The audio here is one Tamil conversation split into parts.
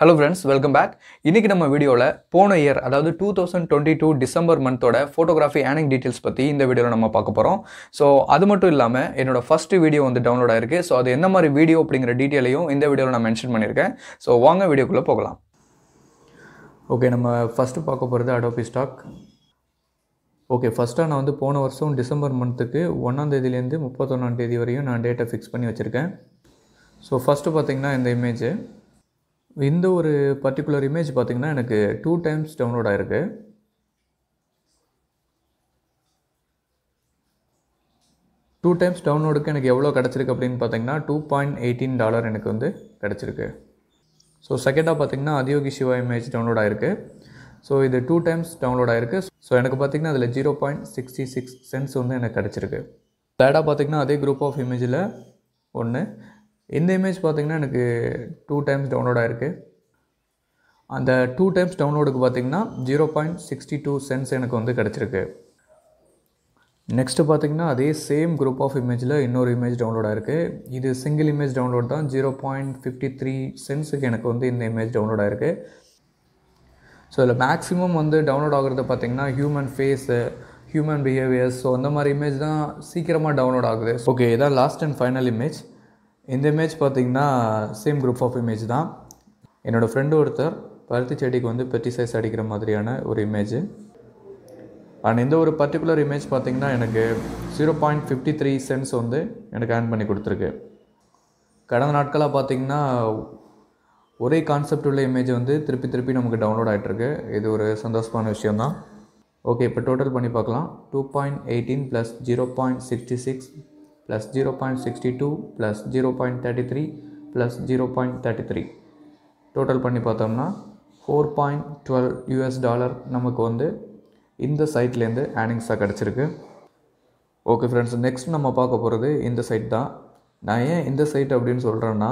ஹலோ ஃப்ரெண்ட்ஸ் வெல்கம் பேக் இன்றைக்கி நம்ம வீடியோவில் போன இயர் அதாவது two thousand twenty two December மந்தோட photography ஆனிங் டீட்டெயில்ஸ் பற்றி இந்த வீடியோவில் நம்ம பார்க்க போகிறோம் ஸோ அது மட்டும் இல்லாமல் என்னோட ஃபஸ்ட்டு வீடியோ வந்து டவுன்லோட் ஆயிருக்கு. ஸோ அது என்ன மாதிரி வீடியோ அப்படிங்கிற டீட்டெயிலையும் இந்த வீடியோவில் நான் மென்ஷன் பண்ணியிருக்கேன். ஸோ வாங்க வீடியோக்குள்ளே போகலாம். ஓகே நம்ம ஃபஸ்ட்டு பார்க்க போகிறது அடோபி ஸ்டாக் ஓகே ஃபஸ்ட்டாக நான் வந்து போன வருஷம் டிசம்பர் மந்த்துக்கு ஒன்றாம் தேதியிலேருந்து முப்பத்தொன்னாம் தேதி வரையும் நான் டேட்டை ஃபிக்ஸ் பண்ணி வச்சுருக்கேன். ஸோ ஃபஸ்ட்டு பார்த்தீங்கன்னா இந்த இமேஜு இந்த ஒரு பர்டிகுலர் இமேஜ் பார்த்திங்கன்னா எனக்கு டூ டைம்ஸ் டவுன்லோட் ஆகிருக்கு டூ டைம்ஸ் டவுன்லோடுக்கு எனக்கு எவ்வளோ கிடச்சிருக்கு அப்படின்னு பார்த்தீங்கன்னா டூ பாயிண்ட் எயிட்டீன் டாலர் எனக்கு வந்து கிடச்சிருக்கு. ஸோ செகண்டாக பார்த்தீங்கன்னா அதியோகி சிவா இமேஜ் டவுன்லோட் ஆகிருக்கு ஸோ இது டூ டைம்ஸ் டவுன்லோட் ஆகிருக்கு ஸோ எனக்கு பார்த்தீங்கன்னா அதில் zero point sixty six cents வந்து எனக்கு கிடச்சிருக்கு. தேர்டாக பார்த்தீங்கன்னா அதே குரூப் ஆஃப் இமேஜில் ஒன்று இந்த இமேஜ் பார்த்திங்கன்னா எனக்கு டூ டைம்ஸ் டவுன்லோட் ஆகிருக்கு அந்த டூ டைம்ஸ் டவுன்லோடுக்கு பார்த்தீங்கன்னா zero point sixty two cents எனக்கு வந்து கிடச்சிருக்கு. நெக்ஸ்ட்டு பார்த்தீங்கன்னா அதே சேம் குரூப் ஆஃப் இமேஜில் இன்னொரு இமேஜ் டவுன்லோட் ஆயிருக்கு. இது சிங்கிள் இமேஜ் டவுன்லோட் தான். ஜீரோ பாயிண்ட் ஃபிஃப்டி த்ரீ சென்ஸுக்கு எனக்கு வந்து இந்த இமேஜ் டவுன்லோட் ஆயிருக்கு. ஸோ இதில் மேக்ஸிமம் வந்து டவுன்லோட் ஆகுறது பார்த்தீங்கன்னா human face human behaviours so அந்த மாதிரி இமேஜ் தான் சீக்கிரமாக டவுன்லோட் ஆகுது. ஓகே இதான் லாஸ்ட் அண்ட் ஃபைனல் இமேஜ் இந்த இமேஜ் பார்த்தீங்கன்னா சேம் குரூப் ஆஃப் இமேஜ் தான். என்னோடய ஃப்ரெண்டு ஒருத்தர் பருத்தி செடிக்கு வந்து பெட்டிசைஸ் அடிக்கிற மாதிரியான ஒரு இமேஜ் அண்ட் இந்த ஒரு பர்டிகுலர் இமேஜ் பார்த்திங்கன்னா எனக்கு zero point fifty three cents வந்து எனக்கு ஆன் பண்ணி கொடுத்துருக்கு. கடந்த நாட்களாக பார்த்தீங்கன்னா ஒரே கான்செப்ட் உள்ள இமேஜ் வந்து திருப்பி திருப்பி நமக்கு டவுன்லோட் ஆகிட்டுருக்கு இது ஒரு சந்தோஷமான விஷயந்தான் ஓகே இப்போ டோட்டல் பண்ணி பார்க்கலாம். Two point eighteen plus zero point sixty six plus zero point sixty two plus zero point thirty three plus zero point thirty three total பண்ணி பார்த்தோம்னா four point twelve US dollar நமக்கு வந்து இந்த சைட்லேருந்து ஏர்னிங்ஸாக கிடச்சிருக்கு. ஓகே ஃப்ரெண்ட்ஸ் நெக்ஸ்ட் நம்ம பார்க்க போகிறது இந்த சைட் தான். நான் ஏன் இந்த சைட் அப்படின்னு சொல்கிறேன்னா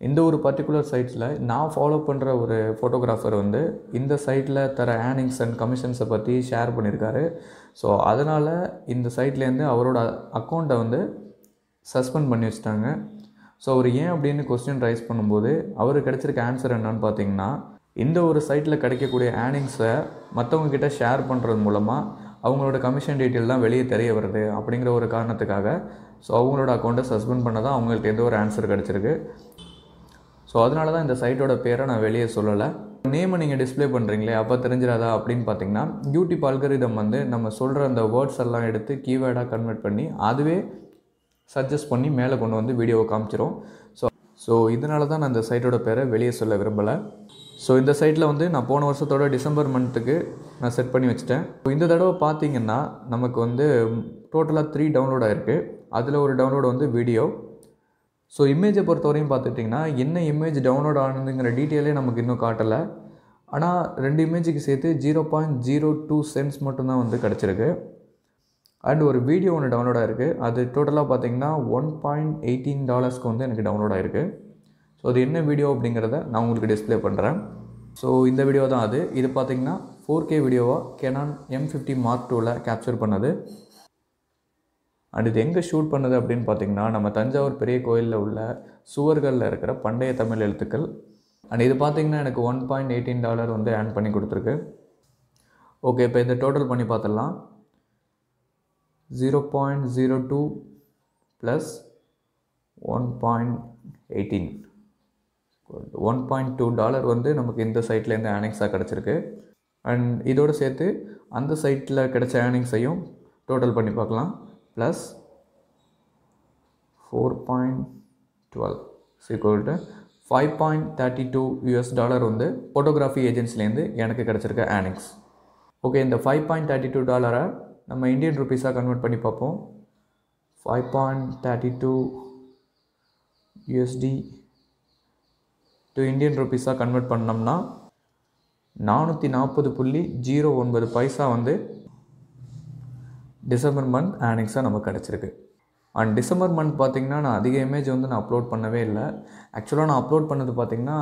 இந்த ஒரு பர்டிகுலர் சைட்ஸில் நான் ஃபாலோ பண்ணுற ஒரு ஃபோட்டோகிராஃபர் வந்து இந்த சைட்டில் தர ஏர்னிங்ஸ் அண்ட் கமிஷன்ஸை பற்றி ஷேர் பண்ணியிருக்காரு ஸோ அதனால் இந்த சைட்லேருந்து அவரோட அக்கௌண்ட்டை வந்து சஸ்பெண்ட் பண்ணி வச்சுட்டாங்க. ஸோ அவர் ஏன் அப்படின்னு கொஸ்டின் ரைஸ் பண்ணும்போது அவர் கிடச்சிருக்க ஆன்சர் என்னன்னு பார்த்தீங்கன்னா இந்த ஒரு சைட்டில் கிடைக்கக்கூடிய ஏர்னிங்ஸை மற்றவங்கக்கிட்ட ஷேர் பண்ணுறது மூலமாக அவங்களோட கமிஷன் டீட்டெயில் தான் வெளியே தெரிய வருது அப்படிங்கிற ஒரு காரணத்துக்காக ஸோ அவங்களோட அக்கௌண்ட்டை சஸ்பெண்ட் பண்ண தான் அவங்கள்ட்ட எந்த ஒரு ஆன்சர் கிடச்சிருக்கு. ஸோ அதனால தான் இந்த சைட்டோட பேரை நான் வெளியே சொல்லலை. நேமை நீங்கள் டிஸ்பிளே பண்ணுறீங்களே அப்போ தெரிஞ்சிடாதா அப்படின்னு பார்த்தீங்கன்னா யூடியூப் அல்கரிதம் வந்து நம்ம சொல்கிற அந்த வேர்ட்ஸ் எல்லாம் எடுத்து கீவேர்டாக கன்வெர்ட் பண்ணி அதுவே சஜஸ்ட் பண்ணி மேலே கொண்டு வந்து வீடியோவை காமிச்சிரும். ஸோ ஸோ இதனால தான் நான் இந்த சைட்டோட பேரை வெளியே சொல்ல விரும்பலை. ஸோ இந்த சைட்டில் வந்து நான் போன வருஷத்தோட டிசம்பர் மந்த்துக்கு நான் செட் பண்ணி வச்சுட்டேன். ஸோ இந்த தடவை பார்த்தீங்கன்னா நமக்கு வந்து டோட்டலாக த்ரீ டவுன்லோட் ஆகிருக்கு அதில் ஒரு டவுன்லோட் வந்து வீடியோ ஸோ இமேஜை பொறுத்தவரையும் பார்த்துட்டிங்கன்னா என்ன இமேஜ் டவுன்லோட் ஆனதுங்கிற டீட்டெயிலே நமக்கு இன்னும் காட்டலை. ஆனால் ரெண்டு இமேஜுக்கு சேர்த்து zero point zero two cents மட்டும்தான் வந்து கிடச்சிருக்கு. அண்ட் ஒரு வீடியோ ஒன்று டவுன்லோட் ஆகிருக்கு அது டோட்டலாக பார்த்தீங்கன்னா ஒன் பாயிண்ட் எயிட்டீன் டாலர்ஸ்க்கு வந்து எனக்கு டவுன்லோட் ஆகிருக்கு ஸோ அது என்ன வீடியோ அப்படிங்கிறத நான் உங்களுக்கு டிஸ்பிளே பண்ணுறேன் ஸோ இந்த வீடியோ தான் அது. இது பார்த்தீங்கன்னா ஃபோர் கே வீடியோவாக கெனான் எம் ஃபிஃப்டி மார்க் டூவில் கேப்சர் பண்ணது. அண்ட் இது எங்கே ஷூட் பண்ணுது அப்படின்னு பார்த்தீங்கன்னா நம்ம தஞ்சாவூர் பெரிய கோயிலில் உள்ள சுவர்களில் இருக்கிற பண்டைய தமிழ் எழுத்துக்கள். அண்ட் இது பார்த்தீங்கன்னா எனக்கு ஒன் பாயிண்ட் எயிட்டீன் டாலர் வந்து ஏன் பண்ணி கொடுத்துருக்கு. ஓகே இப்போ இதை டோட்டல் பண்ணி பார்த்துடலாம். Zero point zero two plus one point eighteen one point two dollar வந்து நமக்கு இந்த சைட்லேருந்து ஏனிங்ஸாக கிடச்சிருக்கு. அண்ட் இதோடு சேர்த்து அந்த சைட்டில் கிடைச்ச ஏர்னிங்ஸையும் டோட்டல் பண்ணி பார்க்கலாம். Plus four point twelve equal five point thirty two US dollar வந்து ஃபோட்டோகிராஃபி ஏஜென்சிலேருந்து எனக்கு கிடச்சிருக்க ஆனிக்ஸ் ஓகே இந்த ஃபைவ் பாயிண்ட் தேர்ட்டி டூ டாலரை நம்ம இந்தியன் ருபீஸாக கன்வெர்ட் பண்ணி பார்ப்போம். Five point thirty two USD to Indian ருபீஸாக convert பண்ணோம்னா நானூற்றி நாற்பது புள்ளி ஜீரோ ஒன்பது பைசா வந்து டிசம்பர் மந்த் ஏர்னிங்ஸாக நமக்கு கிடச்சிருக்கு. அண்ட் டிசம்பர் மந்த் பார்த்திங்கன்னா நான் அதிக இமேஜ் வந்து நான் அப்லோட் பண்ணவே இல்லை. ஆக்சுவலாக நான் அப்லோட் பண்ணது பார்த்திங்கன்னா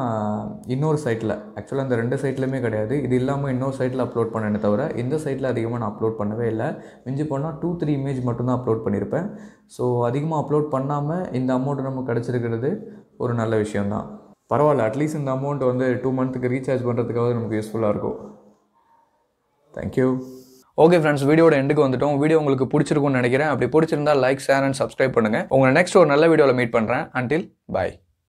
இன்னொரு சைட்டில் ஆக்சுவலாக இந்த ரெண்டு சைட்லையுமே கிடையாது. இது இல்லாமல் இன்னொரு சைட்டில் அப்லோட் பண்ணேனே தவிர இந்த சைட்டில் அதிகமாக நான் அப்லோட் பண்ணவே இல்லை. மிஞ்சி போனால் டூ த்ரீ இமேஜ் மட்டும்தான் அப்லோட் பண்ணியிருப்பேன் ஸோ அதிகமாக அப்லோட் பண்ணாமல் இந்த அமௌண்ட் நமக்கு கிடச்சிருக்கிறது ஒரு நல்ல விஷயந்தான் பரவாயில்ல அட்லீஸ்ட் இந்த அமௌண்ட் வந்து டூ மந்த்துக்கு ரீசார்ஜ் பண்ணுறதுக்காக நமக்கு யூஸ்ஃபுல்லாக இருக்கும். தேங்க்யூ ஓகே ஃப்ரெண்ட்ஸ் வீடியோட எண்டுக்கு வந்துட்டோம். வீடியோ உங்களுக்கு பிடிச்சிருக்கும்னு நினைக்கிறேன். அப்படி பிடிச்சிருந்தா லைக் ஷேர் அண்ட் சப்ஸ்கிரைப் பண்ணுங்கள் உங்களை நெக்ஸ்ட் ஒரு நல்ல வீடியோவில் மீட் பண்ணுறேன் அன்டில் பாய்